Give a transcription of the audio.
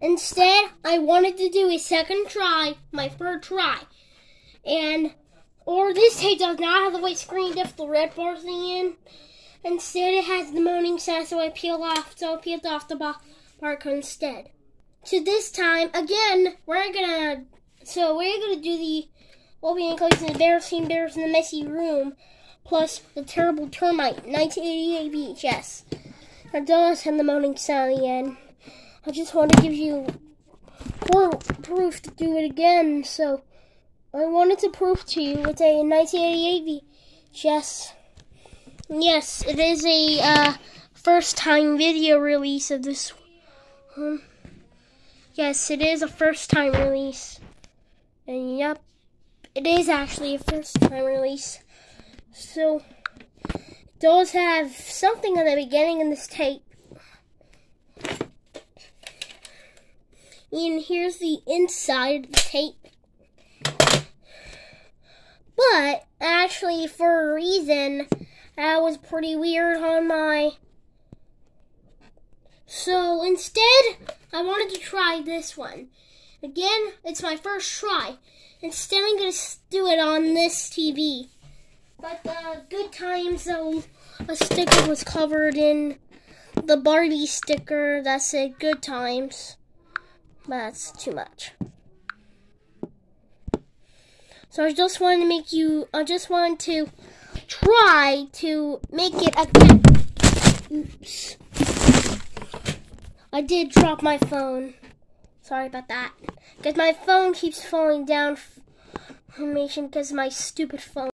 Instead, I wanted to do a second try, my third try. And, or this tape does not have the white screen diff, the red bar thing in. Instead, it has the moaning sound, so I peeled off, so I peeled off the barcode instead. So this time, again, we're gonna, so we're gonna do the Wolverine Enclaves and the Berenstain Bears in the Messy Room, plus the Terrible Termite, 1988 VHS. It does have the moaning sound end. I just want to give you proof to do it again, so I wanted to prove to you it's a 1988 VHS. Yes, Yes, it is a uh, first time video release of this. Yes, it is a first time release. And yep, it is actually a first time release. So, it does have something at the beginning in this tape. And here's the inside the tape. But, actually, for a reason, that was pretty weird on my... So, instead, I wanted to try this one. Again, it's my first try. Instead, I'm going to do it on this TV. But the good times, though, a sticker was covered in the Barbie sticker that said good times. That's too much. So I just wanted to make you, I just wanted to try to make it again. Oops. I did drop my phone. Sorry about that. Because my phone keeps falling down information because my stupid phone.